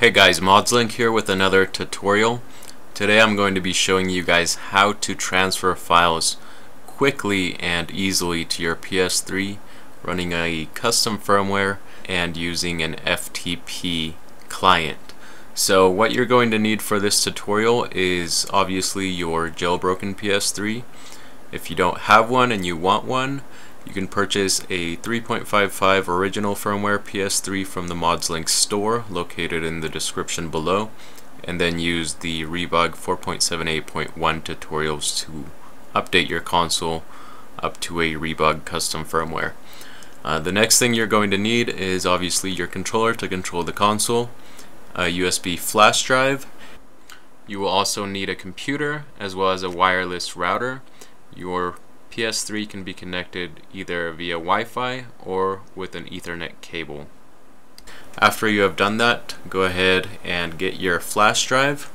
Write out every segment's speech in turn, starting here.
Hey guys, ModzLink here with another tutorial. Today I'm going to be showing you guys how to transfer files quickly and easily to your PS3 running a custom firmware and using an FTP client. So what you're going to need for this tutorial is obviously your jailbroken PS3. If you don't have one and you want one, you can purchase a 3.55 original firmware PS3 from the ModzLink store located in the description below and then use the Rebug 4.78.1 tutorials to update your console up to a Rebug custom firmware. Uh, the next thing you're going to need is obviously your controller to control the console, a USB flash drive. You will also need a computer as well as a wireless router. Your PS3 can be connected either via Wi-Fi or with an Ethernet cable. After you have done that, go ahead and get your flash drive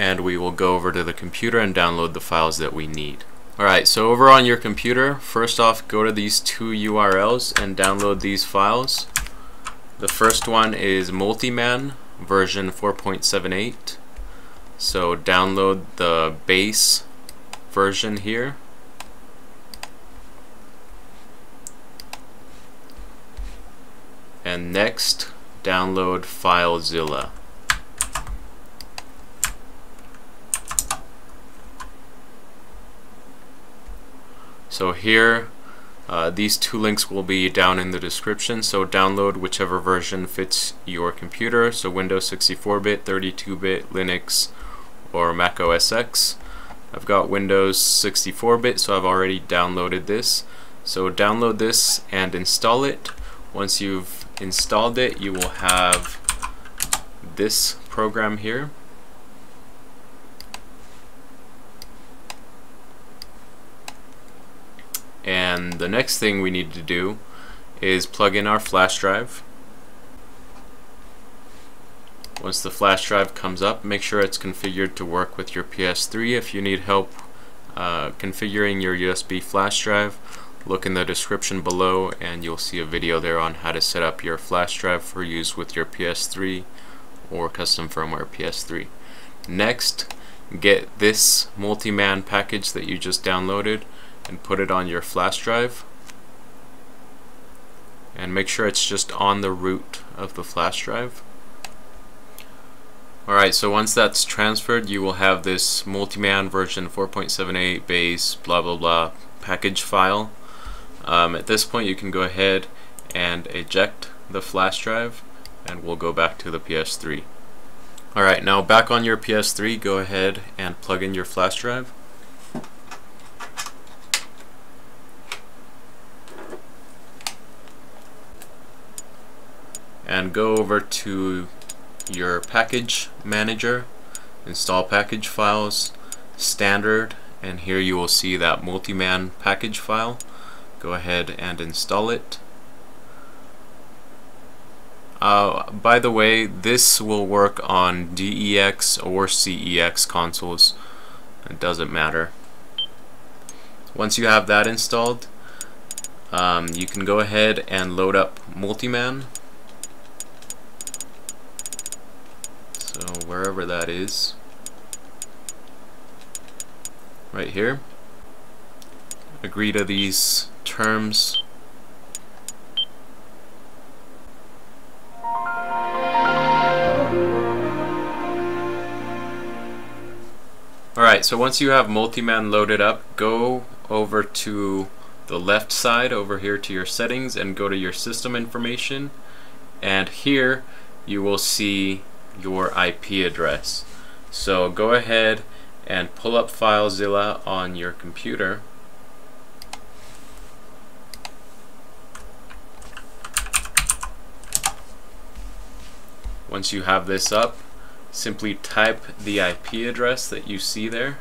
and we will go over to the computer and download the files that we need. Alright, so over on your computer, first off go to these two URLs and download these files. The first one is Multiman version 4.78. So download the base version here. And next, download FileZilla. So here, uh, these two links will be down in the description, so download whichever version fits your computer, so Windows 64-bit, 32-bit, Linux, or Mac OS X. I've got Windows 64-bit so I've already downloaded this. So download this and install it. Once you've installed it you will have this program here. And the next thing we need to do is plug in our flash drive once the flash drive comes up, make sure it's configured to work with your PS3. If you need help uh, configuring your USB flash drive, look in the description below and you'll see a video there on how to set up your flash drive for use with your PS3 or custom firmware PS3. Next, get this multi-man package that you just downloaded and put it on your flash drive and make sure it's just on the root of the flash drive. Alright, so once that's transferred, you will have this Multiman version 4.78 base blah blah blah package file. Um, at this point, you can go ahead and eject the flash drive, and we'll go back to the PS3. Alright, now back on your PS3, go ahead and plug in your flash drive. And go over to your package manager, install package files, standard, and here you will see that multi-man package file. Go ahead and install it. Uh, by the way, this will work on DEX or CEX consoles. It doesn't matter. Once you have that installed, um, you can go ahead and load up Multiman wherever that is. Right here. Agree to these terms. Alright, so once you have Multiman loaded up, go over to the left side over here to your settings and go to your system information and here you will see your IP address. So go ahead and pull up FileZilla on your computer. Once you have this up, simply type the IP address that you see there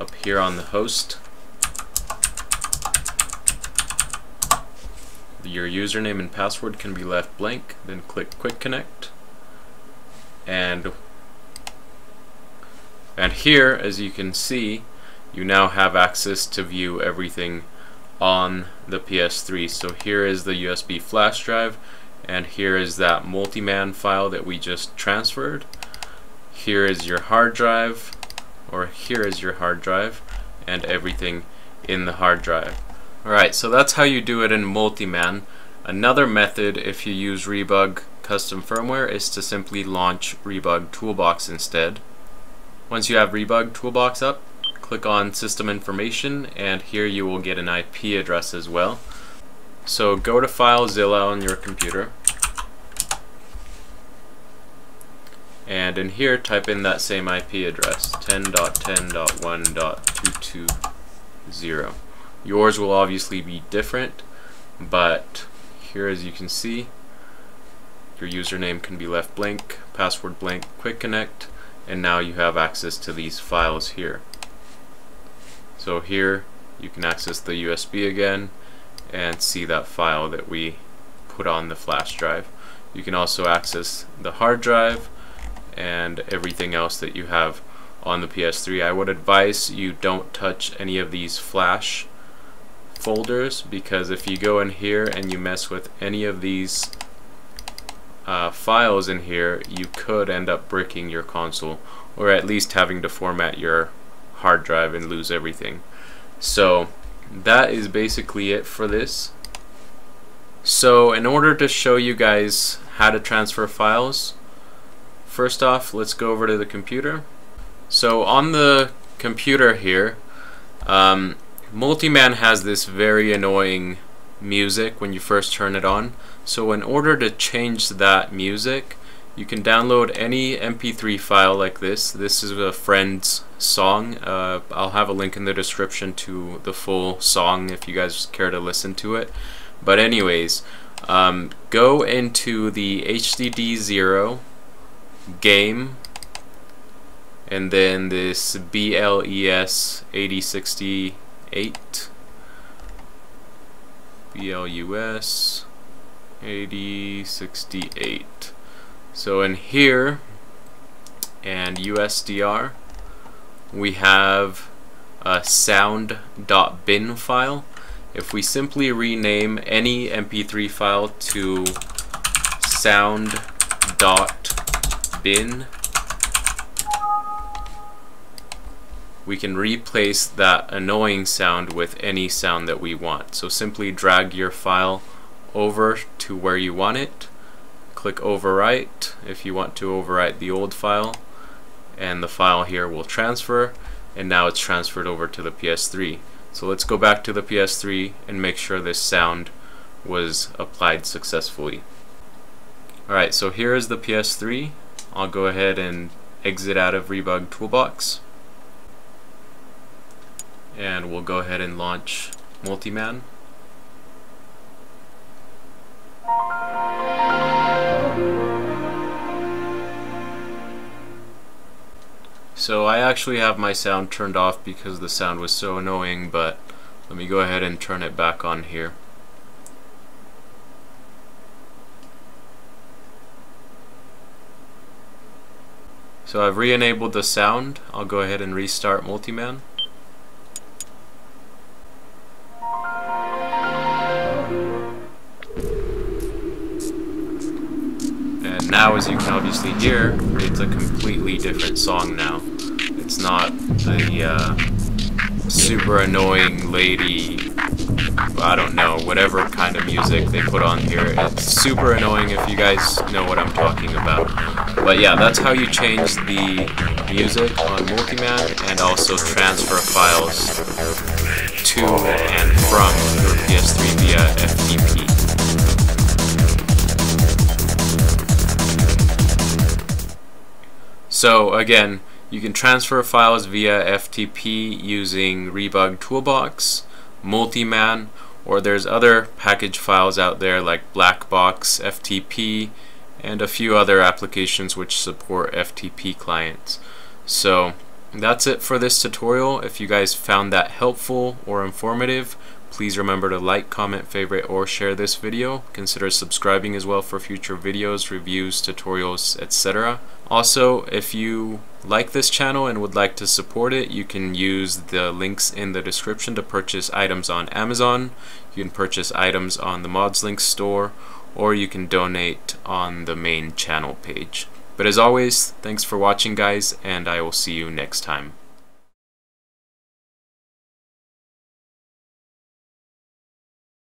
up here on the host Your username and password can be left blank, then click Quick Connect. And, and here, as you can see, you now have access to view everything on the PS3. So here is the USB flash drive, and here is that multiman file that we just transferred here is your hard drive or here is your hard drive and everything in the hard drive alright so that's how you do it in multiman. Another method if you use Rebug custom firmware is to simply launch Rebug Toolbox instead. Once you have Rebug Toolbox up click on system information and here you will get an IP address as well. So go to FileZilla on your computer. And in here type in that same IP address 10.10.1.220 yours will obviously be different but here as you can see your username can be left blank password blank quick connect and now you have access to these files here so here you can access the USB again and see that file that we put on the flash drive. You can also access the hard drive and everything else that you have on the PS3. I would advise you don't touch any of these flash folders because if you go in here and you mess with any of these uh, files in here you could end up bricking your console or at least having to format your hard drive and lose everything. So that is basically it for this. So in order to show you guys how to transfer files, first off let's go over to the computer. So on the computer here, um, Multiman has this very annoying music when you first turn it on. So in order to change that music, you can download any MP3 file like this. This is a friend's song. Uh, I'll have a link in the description to the full song if you guys care to listen to it. But anyways, um, go into the HDD0 game and then this BLES 8068 BLUS 8068 so in here and USDR we have a sound.bin file. If we simply rename any MP3 file to sound.bin we can replace that annoying sound with any sound that we want. So simply drag your file over to where you want it. Click overwrite if you want to overwrite the old file. And the file here will transfer and now it's transferred over to the PS3 so let's go back to the PS3 and make sure this sound was applied successfully. Alright so here is the PS3 I'll go ahead and exit out of Rebug Toolbox and we'll go ahead and launch Multiman So I actually have my sound turned off because the sound was so annoying, but let me go ahead and turn it back on here. So I've re-enabled the sound. I'll go ahead and restart Multiman. Now as you can obviously hear, it's a completely different song now. It's not the uh, super annoying lady, I don't know, whatever kind of music they put on here. It's super annoying if you guys know what I'm talking about. But yeah, that's how you change the music on Multiman and also transfer files to and from your PS3 via FTP. So again, you can transfer files via FTP using Rebug Toolbox, Multiman, or there's other package files out there like Blackbox, FTP, and a few other applications which support FTP clients. So that's it for this tutorial. If you guys found that helpful or informative, please remember to like, comment, favorite, or share this video. Consider subscribing as well for future videos, reviews, tutorials, etc. Also, if you like this channel and would like to support it, you can use the links in the description to purchase items on Amazon. You can purchase items on the ModzLink store or you can donate on the main channel page. But as always, thanks for watching guys, and I will see you next time.